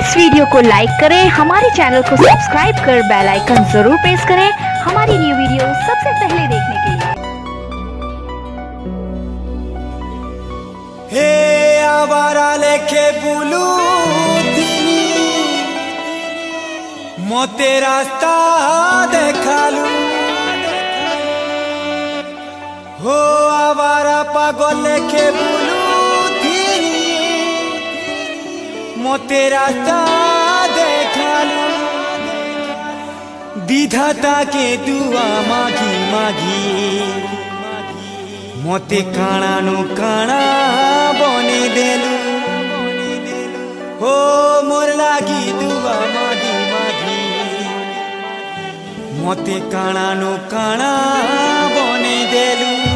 इस वीडियो को लाइक करें, हमारे चैनल को सब्सक्राइब कर बेल आइकन ज़रूर प्रेस करें, हमारी न्यू वीडियो सबसे पहले देखने के लिए। हे आवारा लेखे मोते रास्ता देखालू। हो आवारा पागल लेखे बोलू মতে রাস্তা দেখাল। বিধাতাকে দুয়া মাগি মাগি। মতে কাঁড়ানো কাঁড়া বনে দেল। ও মোর লাগি দুয়া মাগি মাগি। মতে কাঁড়ানো কাঁড়া বনে দেলু।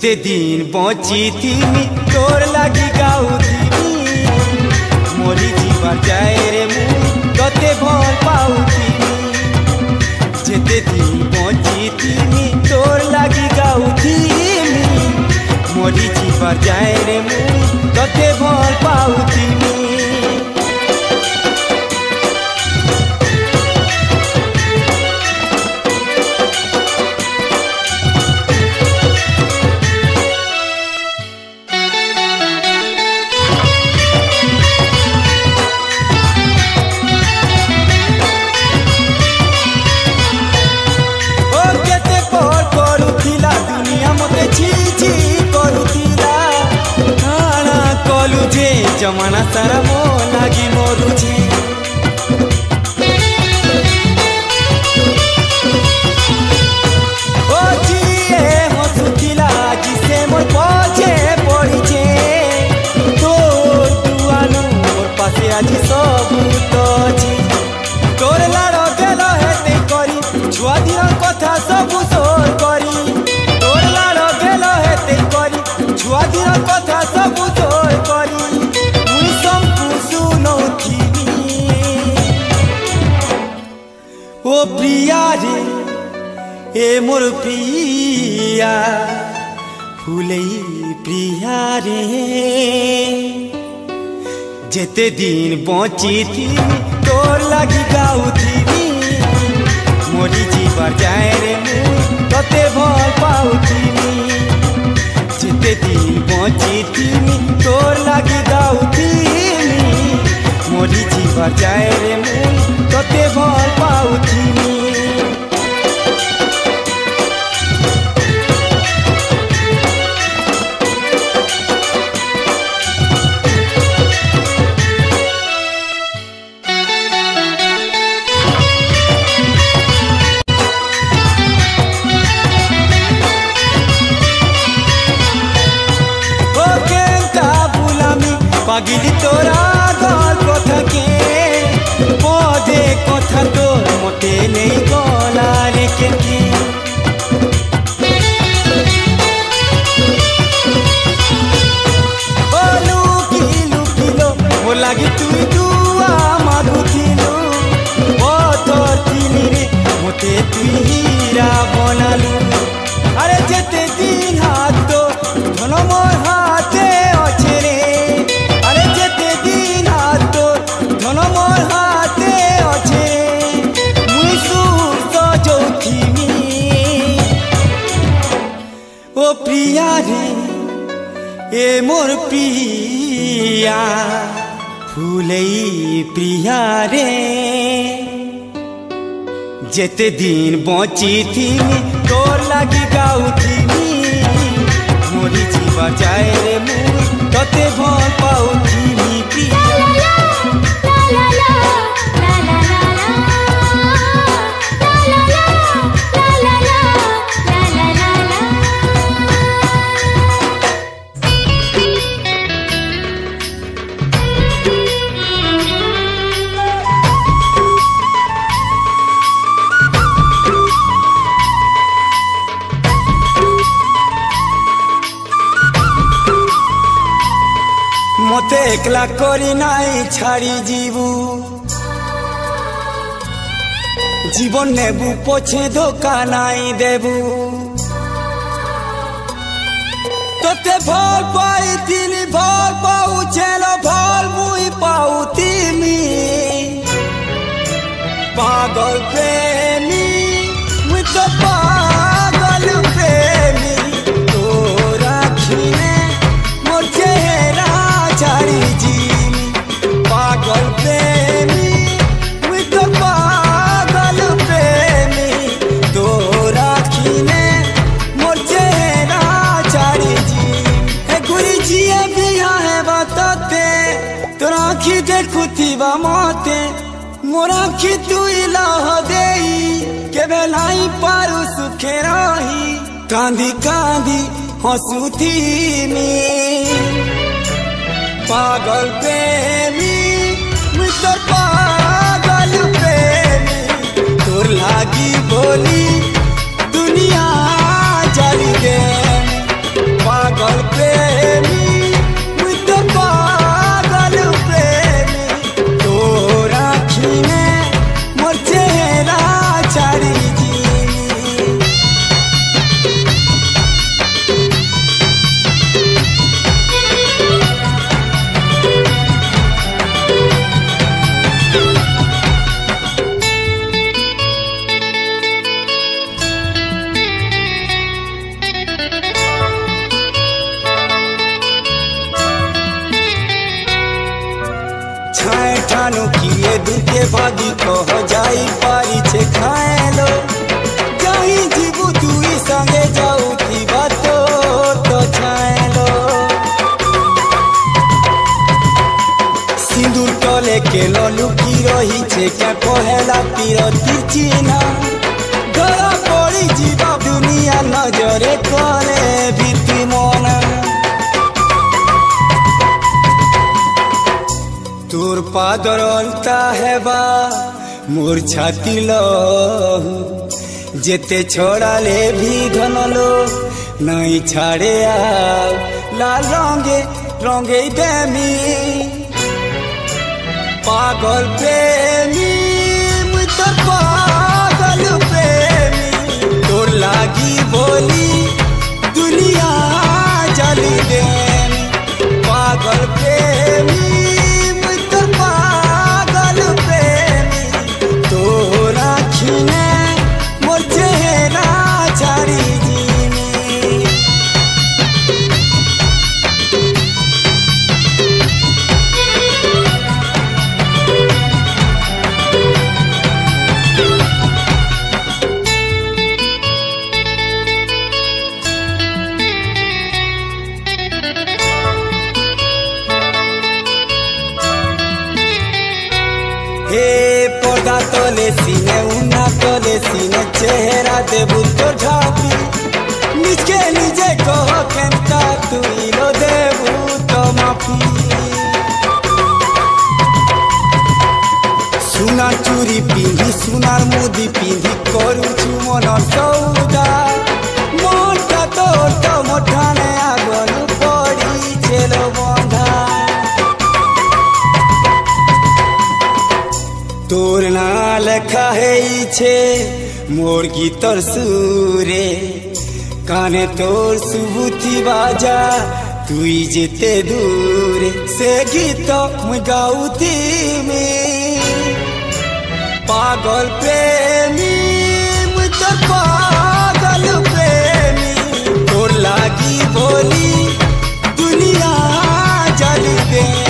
ते दिन बची थी तोर लगी गाऊ थी मोरी जीवा जाए रे मु, कते भल पाऊ थी जेते दिन बची थी तोर लगी गाऊ थी मोरी जीवा जाए रे मु, कते भल पाऊ এ মোর প্রিয়া, ফুলেই প্রিয়া রে। যেতে দিন বঞ্চিতি তোর লাগি গাউথিবি মরি যাবার যায় রে তোতে ভালো পাউথিবি যেতে দিন বঞ্চিতিমি তোর লাগি গাউথিবি মরি যাবার যায় রে তোতে ভালো পাউথিবি তোরা গল্প থাকে, পদে কথা তোর মতে নেই গলা রেখে লাগি তুই দুয়া মাগুথিলু পথর চিনিরে মতে তুই प्रिया ফুলেই প্রিয়া রে। যেতে দিন বঁচি থিমি তোর লাগি গাউ থিমি মরি জীবা যায় রে মুই ততে ভয় পাউ থিমি করি নাই, ছাড়ি যিবু জীবন নেবু, পছে ধোকা নাই দেবু। তোতে ভল পাই, তিনি ভল পাউ ছেল ভল মুই পাউ তিমি। পাগল প্রেমী कांदी कांदी हसू थी पागल प्रेमी मित्र पागल प्रेमी। तोर लागी बोली ছাতি লহু, যেতে ছড়ালে ভি ধনলো নাই ছাড়ে আও লাল রঙে রঙে দেমি পাগল প্রেমী চুরি পিন্ধি সোনার মুদি পিন্ধি করুছু মন সৌদা মনটা তোর তো আগুন পড়িছিল বন্ধা। তোর না লেখা হয়েছে মোর গীতর সুরে। কানে তোর সুবুতি বাজা, তুই যেতে দূরে। সে গীত মুই গাউতি पागल प्रेमी मुझे पागल प्रेमी। तो लागी बोली दुनिया जल गई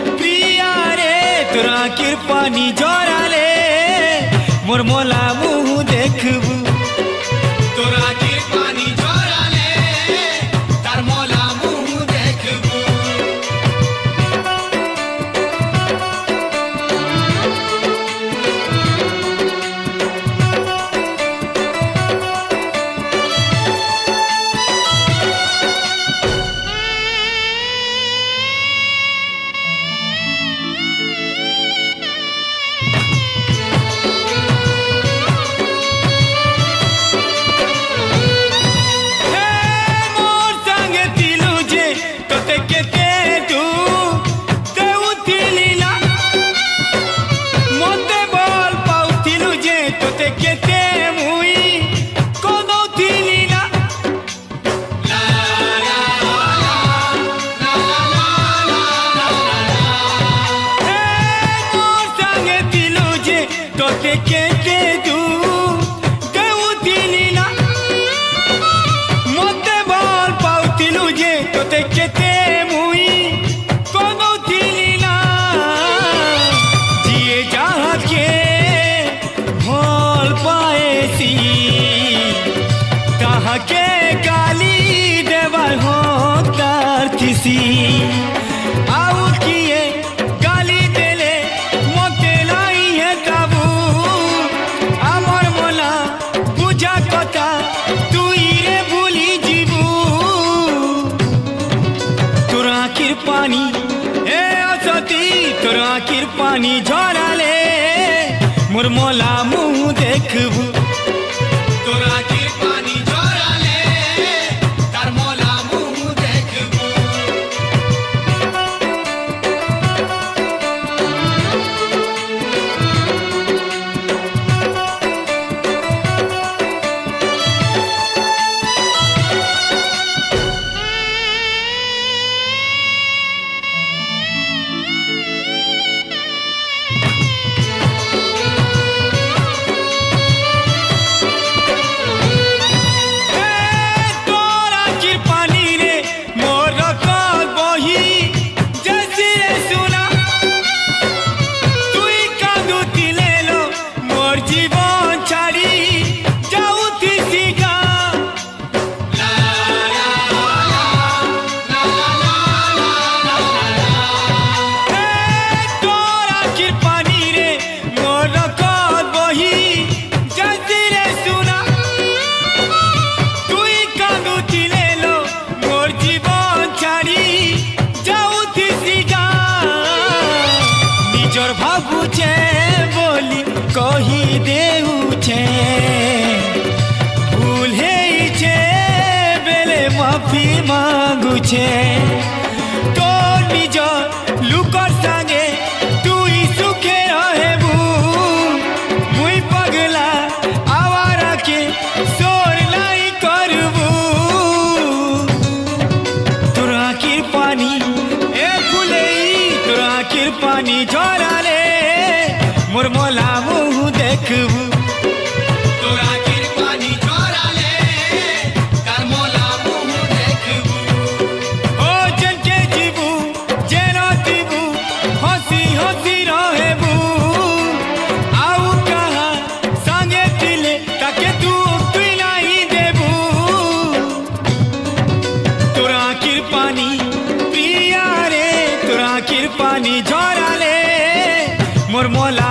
तोरा कृपा निजोरा ले मोर मोला मुँह देखबू। तोरा देऊ भूल बेले माफ़ी मांगू छे पानी जोरा ले मुर्मोला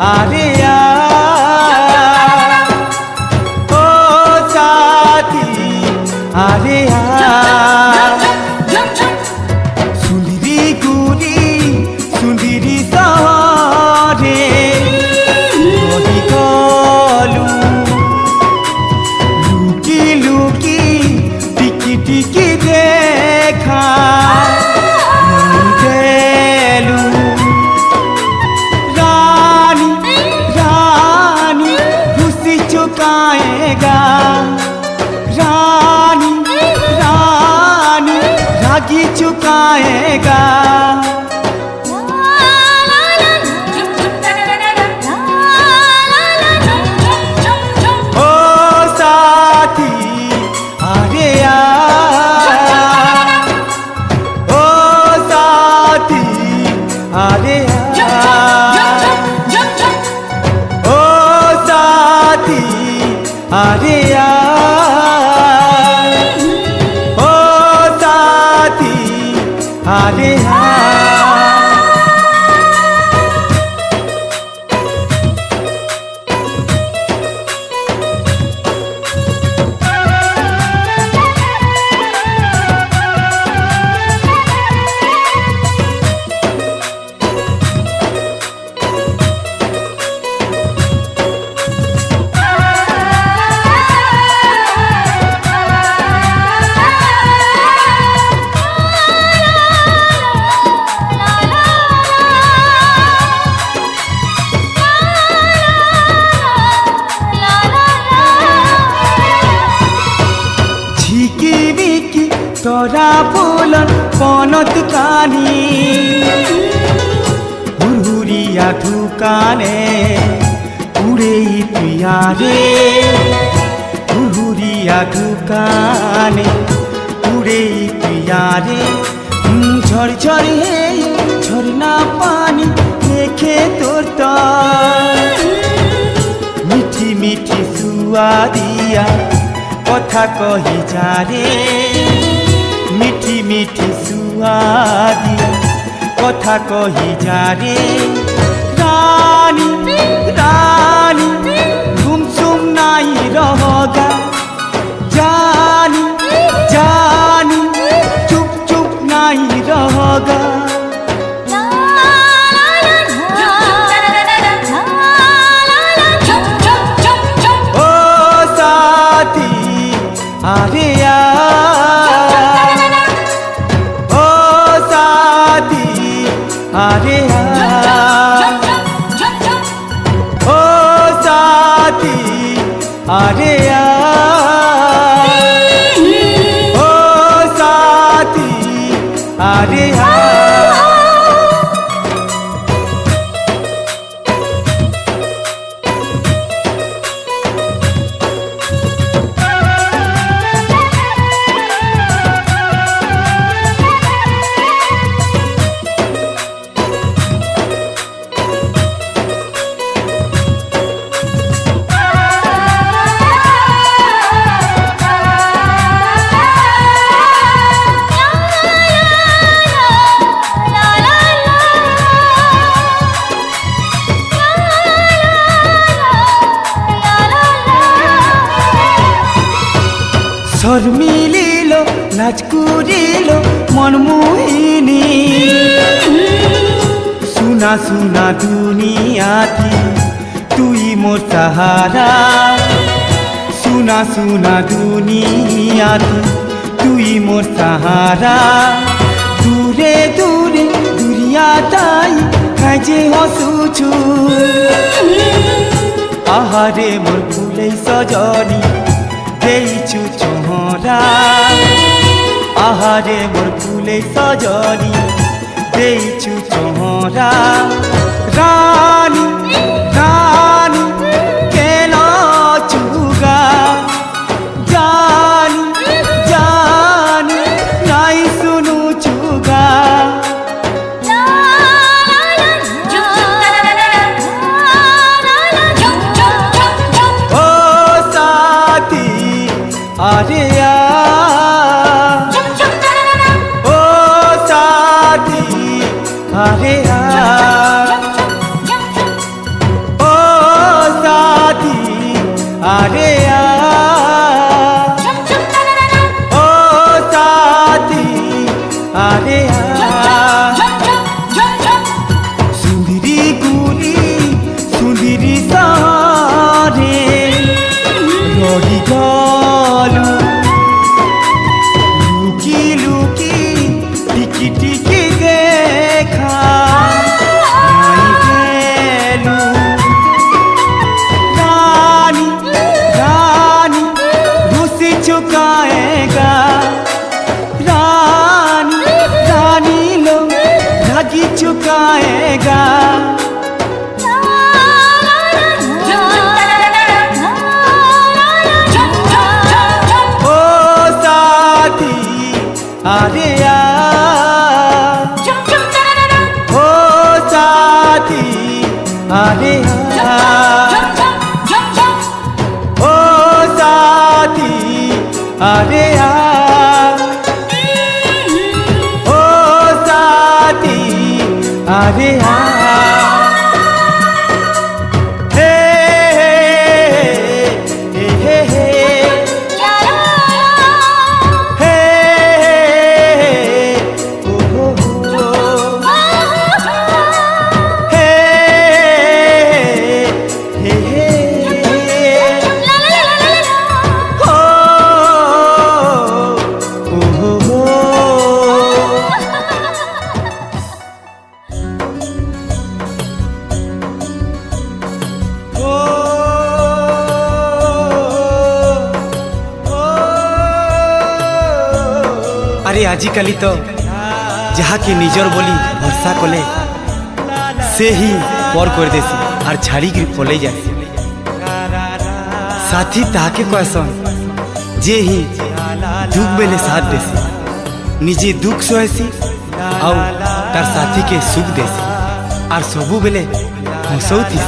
啊第 ओ साथी अरे मत कानी हुरहुरिया ठुकाने, उड़े पियारे हुरहुरिया ठुकाने, उड़े पियारे झड़ झड़ हे झरना पानी देखे तोर मीठी मिठी सुआ कथा कही जा रे। मीठी मीठी সুয়াদিয়া কথা কহি যারে রানী রানী ঘুমসুম নাই রহগা। জানি জানি, চুপ চুপ নাই রহগা। 天 সুনা দুনিয়াটি তুই মোর সাহারা। সুনা সুনা দুনিয়াটি তুই মোর সাহারা। দূরে দূরে দুরিয়াটাই কাজে হসুছু আহারে মোর ফুলেই সজনি, দেইছু চহরা আহারে মোর ফুলেই সজনি, দেইছু तुम्हारा राम अरे ओ साथी अरे ओ साथी अरे आ आजिकल तो जहाँकि निजर बोली भरसा कले से ही पर करदेसी आर छाड़ी पल साथी ताके कहसन जे ही दुख बेले साथ देसी निजे दुख सहेसी आर साथी के सुख देसी आर सबुबले हसौती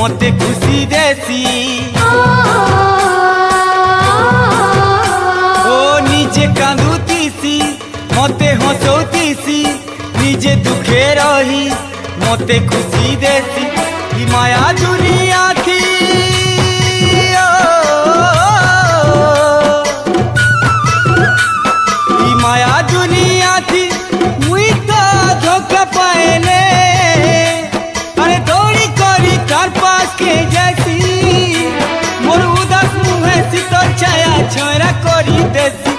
মতে খুশি দেশি ও নিজে কাঁদুতিসি, মতে হসৌতিসি, নিজে দুঃখে রহি, মতে খুশি দেশি মায়া দুনিয়া শীতল ছায়া ছয়রা করি দেশি।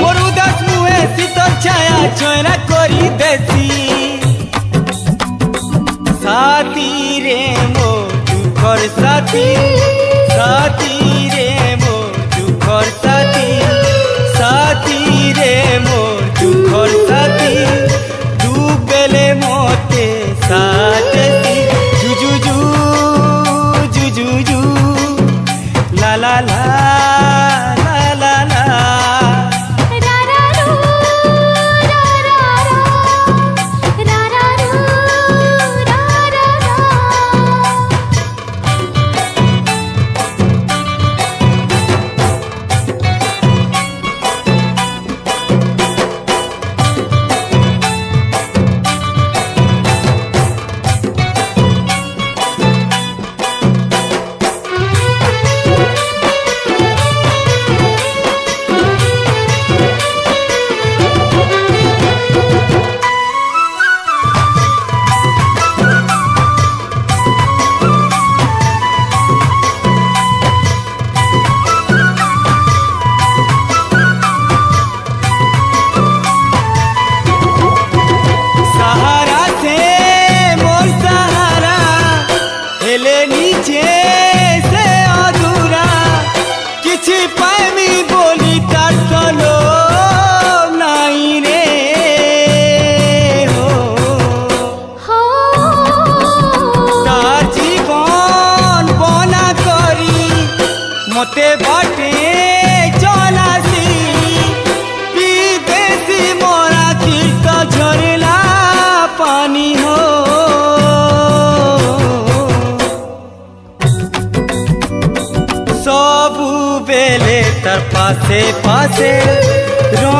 মোর উদাস মুহে শীতল ছায়া ছয়রা করি দেশি। সাথী রে মো দুঃখর সাথী সাথী से अधूरा किसी पैमी बोली तटलो आसे पासे रो